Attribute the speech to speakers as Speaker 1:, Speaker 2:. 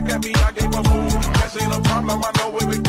Speaker 1: back at me, I gave a move. This ain't a problem, I know where we go.